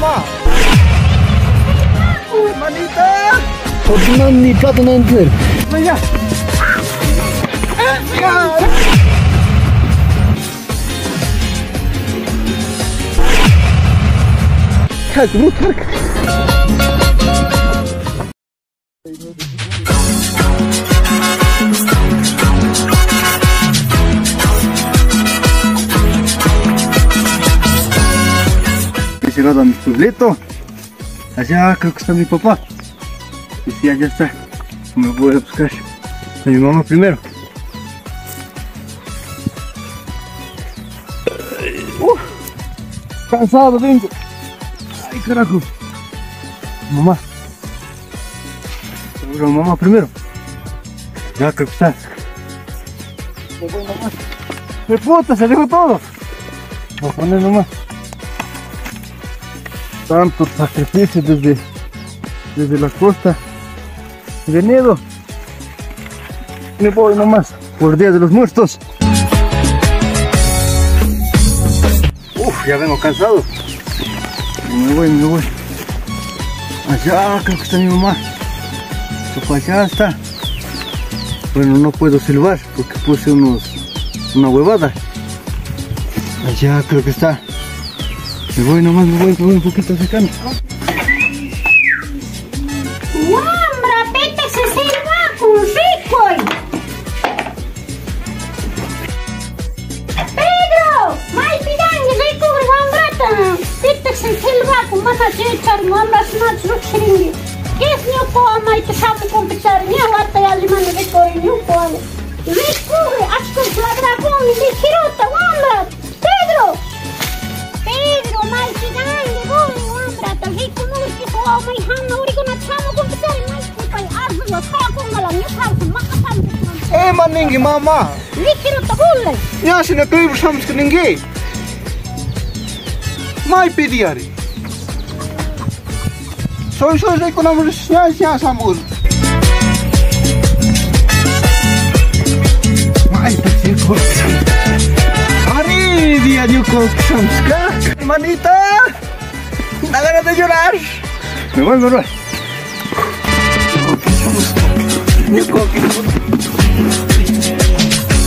lama. Uy, manita. Porque manita, tú no entiendes. Venga. Venga. Kalk, vur kalk. A mi pueblito. Allá creo que está mi papá. Y sí, allá está. Me voy a buscar a mi mamá primero. Uf, cansado vengo. Ay, carajo. Mamá. Seguro mamá primero. Ya creo que está. Me voy nomás. ¡Me puta! ¡Se dejó todo! Voy a poner nomás. Tanto sacrificio desde, desde la costa. De Nedo. Me voy nomás. Por Día de los Muertos. Uf, ya vengo cansado. Me voy, me voy. Allá creo que está mi mamá. Papá allá está. Bueno, no puedo silbar porque puse unos una huevada. Allá creo que está. Me voy nomás, me voy, me voy un poquito rico. Pedro, Eh maningi mama. Nikir tahulle. Ya sina tuy bersam. Mai pidiari. Soy soy kuna mulis ya sia. Mai pidiari kok. Ari dia nyukok samskan. Ni kirota hulle. Ja sinä köyvys hamskaningi. Mai pidiari. Soi soi soi kun on snää snää samun. Mai piti koksan. Ari dia yo koksan ska. Manita. Da ganas de llorar. Me voy, me voy.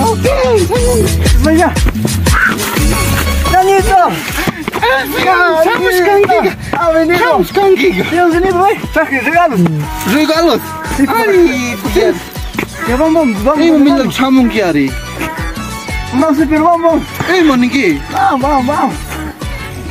Ok, venga. Danito. Estamos canquiga. Ha venido. Estamos canquiga. ¿Ya has venido, eh? Traje regalos. Regalos? Ay, Dios. Ya vamos, vamos. Eh, mila chamung kiari. No sé, pero vamos. Eh, maningi. Vamos, vamos, vamos.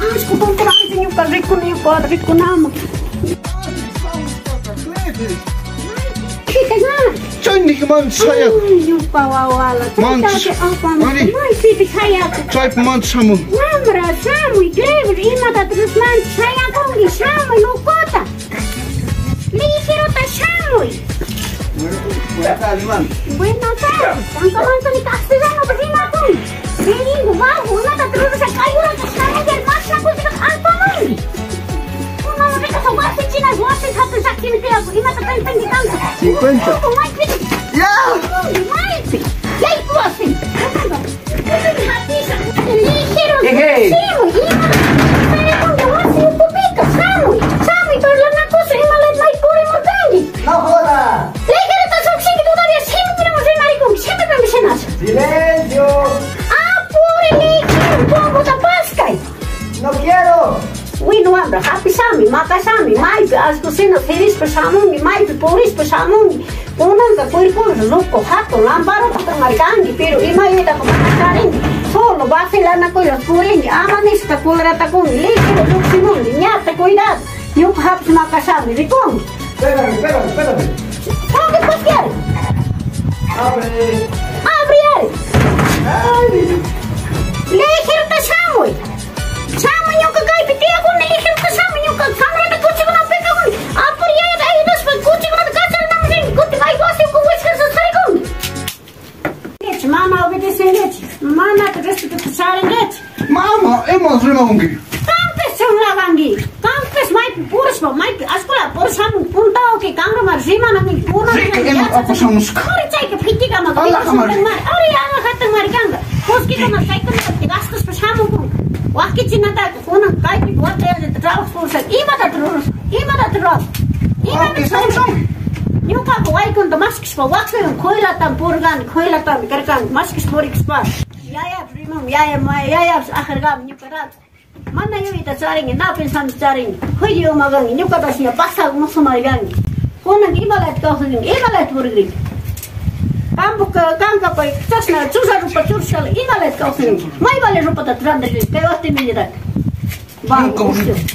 Alis ko pang tiraan sa inyo. Parit ko na yung parit ko na. Kita na. Chay, hindi ka man sayat. Ay, yung pawawala. Months. Mani. Ay, piti sayat. Chay, months mo. Namra, samoy, grebr, ima da tres months. Sayat ko, ni samoy, lukota. Ligero ta samoy. Buenas tardes, man. Buenas tardes. Tanto manto ni castellano, pero ima tú. Vení, guau, una. 50. Oh my. Ya! Hey. Ima. Pero αγάπη sami, mata sami, maipi, as cocina feliz pe samuni, maipi, polis pe samuni, unanga cuerpo loco, jato, lámparo, tamarcangi, pero y mai eta comatacarengi, solo va filana coi los purengi, amanis, taculera tacuni, líquido, luximundi, ñate, cuidado, yup haps mata sami, ricongi. Espérame, espérame, espérame. ¿Qué pues quieres? Abre. Kangro, ma ei, kuule, mul taogi Kangro, ma zimana mingi kuna. Kari tsaiga pitiga ma. Alla kamari. Ari ana hatta mari Kangro. Kuski kama tsaiga ma gastas pa shamu kun. Wahki chinna ta kuna kai ki bote ya trao kursa. Ima da trus. Ima da trus. Ima da trus. Nyuka ko ai kun da maskis pa waksen koila tam burgan koila tam kerkan maskis moriks pa. Yaya primum yaya ma yaya akhir gam nyukarat. manayami ta charingi napin sami charingi huiri uma gangi ñukatashina pasag musumay gangi kunangi imalayta kawsaringi imalayta purigringi kampuka kankapay chasna chusa rupa churshal imalayta kawsaringi maymale rupata turandaringi kaywahtimiridaki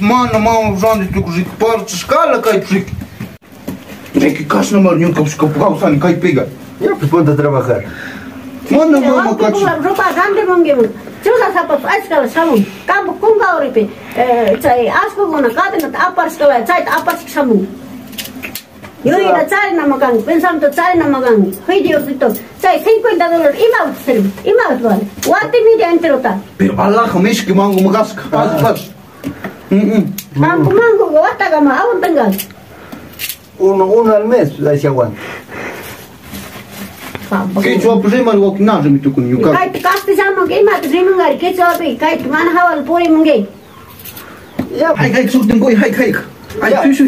mana mama randitukujik parchashkala kaypushik Neki kashnamar ñunkapishka kayak pega. ya pues ponte a mana mau kachi rupa randimungimun cuka sapa paiskala samu kamu kunga uripi e, cai aspa guna kabe na tapar skala e, cai tapar sik samu yuri na cai na magang pensam to cai na magang hui dio sito cai sinko ita dolo ima utsiru ima utsiru wati mi dia entero ta pala kumish kimangu magas kapas kapas mm, mm. kamu mangu wata kama awan tenggal uno uno al mes la isi Keç primar vok nazo mi tukun yuka. Kayt kastı zaman gey mat rimungar keç abi kayt man haval pori mungey. Ya hay hay surdun goy hay hay. Ay tüy şu.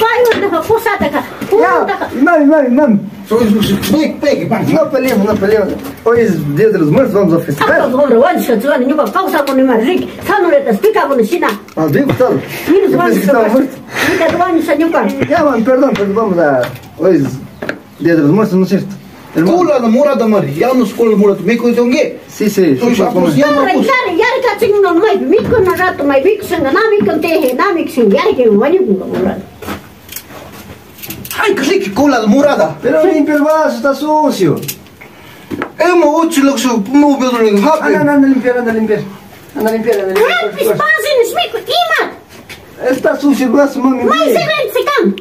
Pay onu da kosa da ka. Ya mami mami mami. Pega, pega, pega. Não pelevo, não pelevo. Hoje, dia dos mortos, vamos ao festival. Ah, agora, onde que eu estou? Nenhuma calça com nenhuma rica. Só não letas, fica com China. Ah, digo, tá. Menos do ano, está morto. Fica do ano, senhor. Já, mano, perdão, perdoamos a... Hoje, dia dos mortos, não é certo? Escola da mora da Maria, no escola mora do Mico, então que? Sim, sim. Tu já conhecia não? Cara, cara, yar ka ting no mai Mico na rato mai Mico sanga na Mico te he na não sing não ke wani ko mora. Ai, não cola da morada. Pero limpia el vaso, está sucio. Eu mo uchi lo que su mo pedro ni hape. Anda, anda limpiar, anda limpiar. Anda limpiar, anda limpiar. não pispazen, smico, ima. Está sucio o vaso, mami. Mas é grande, se cam.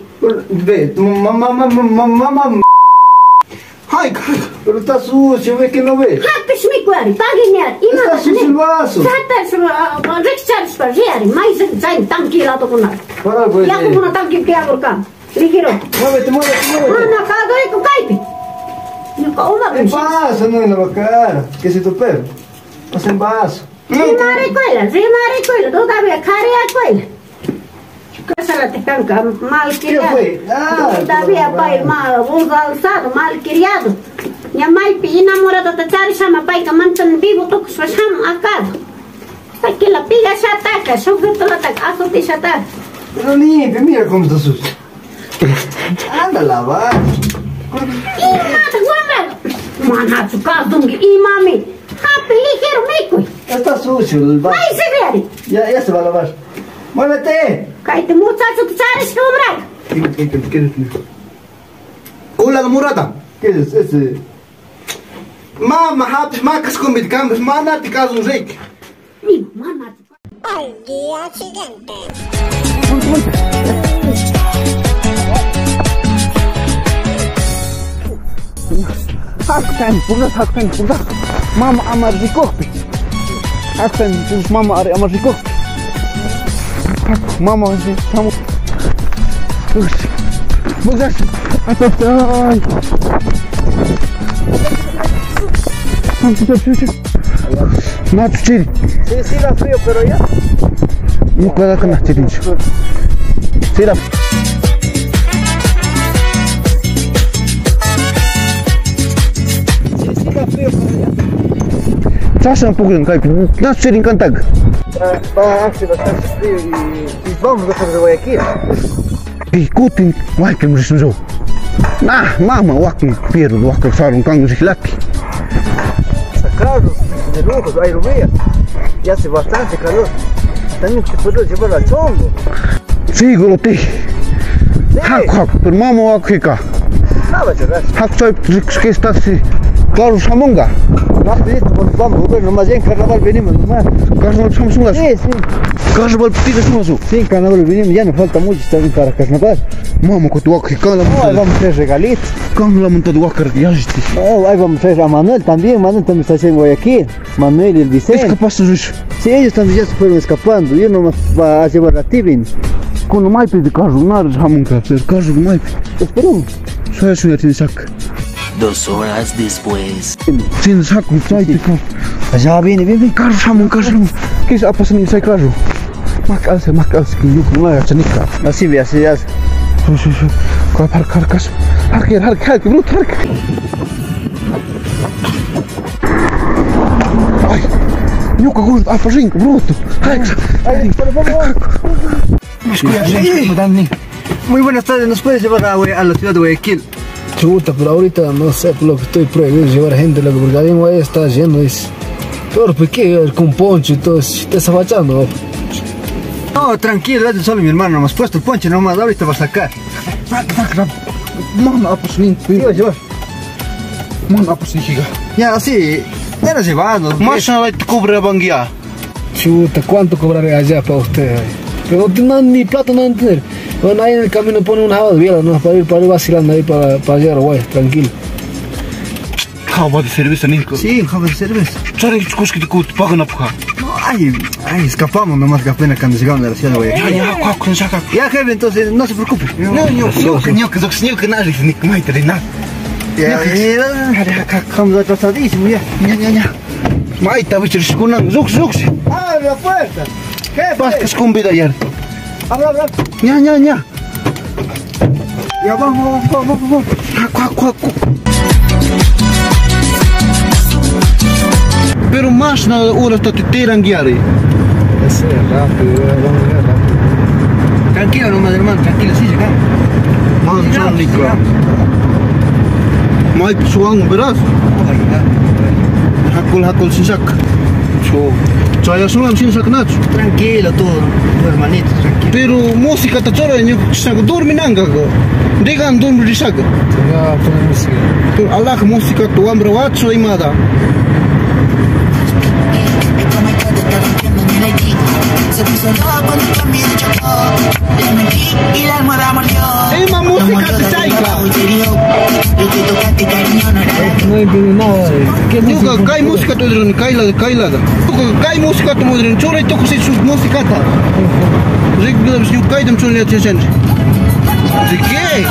Vê, mamá, mamá, mamá, mamá. はい歌数締め切のべ Happy-Schmick-Wari, Paginär, immer das nicht. Was? Vater, Richard Spageri, meistens sein Tanki lá do Kunar. Parabéns. E a Kunar Tanki que é a Burkan. Ligiro. Move-te, move-te, move-te. Ana, cago aí com caipi. Não passa, não é na cara. Esqueci do vaso. Passa é embaixo. Rimare é coelha, rimare coelha, toda vez, careia é coelha. कशाला ते कणका माल किर्याद दाबिया पाय माल उंगाल साध माल किर्याद या मालपी इना मोरत आता चार शामा पायका मंचन chama तुक शाम आकाद Aquela piga já ataca, chover toda ataca, aço ah, te já ataca. Pero niente, mira como está sucio. Anda lavar. vai. E mata, guarda. Manato, caldungue, e mami. Ah, Rapi, ligeiro, mico. Está sucio, vai. se severo. Já, já se vai lavar. Muévete. قاعد موتات وتعرش في عمرك ولا المرادة ما ما حابش ما كسكم بيتكام بس ما ناتي كازو زيك ما ناتي Hakkan, purdas, hakkan, purdas. Mama amar di kokpi. Hakkan, purdas mama amar di kokpi. uma mãozinha, tá bom. Puxa. Vamos achar. Ai, tô tão. Puxa, puxa, puxa. Na tchiri. Sim, sim, na frio, pero ya. E para que na tchiri. Tira. Tá achando um pouco de um caipinho? Tá Dá-se ser encantado bastante frio e, e vamos a fazer o aqui. Ikutin walkim risunzo. Nah, mama wakin piru wakin sarun kang zilati. Sacados de lujos, aeromia. E hace bastante calor. Tenho que poder llevar al chongo. Sí, Não. Hak hak, tu mama wakika. Nada, Hak soy que estás eh, claro, chamunga. Rambi, vamos, governo, mas em carnaval venimos, não é? Carnaval somos um laço? Sim, sim. Carnaval petitas um laço? Sim, carnaval venimos, já não falta muito, está vindo para carnaval. Mamo, que tu aqui, cão lá montado. vamos fazer regalitos. Cão lá montado, o que já existe. Aí vamos fazer a Manuel também, Manuel também está sendo aqui. Manuel e o Vicente. Escapaste os Sim, eles estão já se foram escapando, eu não a llevar a Tibin. Quando mais pedi carro, não era já montar, carro mais. Esperamos. Só é sonhar, tem saco. dos horas después. Ya viene, viene, carro, chamo, carro. ¿Qué es? Apa sini, saya carro. Ya, Ay. Ay, ay, Muy buenas tardes, ¿nos puedes llevar a, la ciudad de Guayaquil? Chuta, pero ahorita no sé por lo que estoy prohibido llevar gente, loco, porque alguien ahí está yendo, dice. Pero, ¿por qué? Con poncho y todo, está fachando. No, tranquilo, date solo mi hermano, nomás puesto el ponche nomás, ahorita va a sacar. Apa sini? ¿Qué iba a llevar? Apa sini higa? Ya, así, ya nos llevando. Masha vai te cobra bangia. Chuta, ¿cuánto cobraré allá para usted? Pero no ni plata, no entender. Bueno, ahí en el camino pone una java de biela, ¿no? Para ir, para ir vacilando ahí para, para llegar a Guay, tranquilo. Kava de cerveza ninko. Sí, joven cerveza. Chari kuski de kut pagana puha. No, ay, ay, escapamos nomás que apenas cuando llegamos de la ciudad de Guayaquil. Ay, ya, kwa kun saka. Ya, jefe, entonces no se preocupe. No, no, no, no, que zok kana ri nik mai tari na. Ya, ya, Vamos atrasadísimo ya. Nya nya nya. Mai ta bichir skunan zok zok. ¡Abre la puerta! ¡Jefe! kas kumbida yar. ¡Habla, habla! Nya nya nya. Ya, vamos, vamos, vamos, kwa. Pero mas na ora sta te terang yari. Ese es rápido, ya, vamos ya, rápido. Tranquilo nomás, hermano, tranquilo, sí, llegamos. Man Llegamos, chan nika. llegamos. Mai suang beras. Vamos a llegar. Hakul hakul sinsak. So. Chaya sulam sinsak nach. Tranquilo, todo, hermanito, tranquilo. Pero música ta chora nyo sago dormi nanga go. Degan dormi risaga. Ya, pone música. Allah música tu ambra wacho imada. Se puso loco en el cambio y chocó. La metí y la almohada mordió. Emma, música psaica. Lo que tocaste, cariño, no era. No entiendo nada. ¿Qué música? Кай музыка то дрон, кай лада, кай лада. Только кай музыка то мудрен, чорай только сей суд музыка та. Жик билам с ним кайдам чорай отчасенче. Жик гей!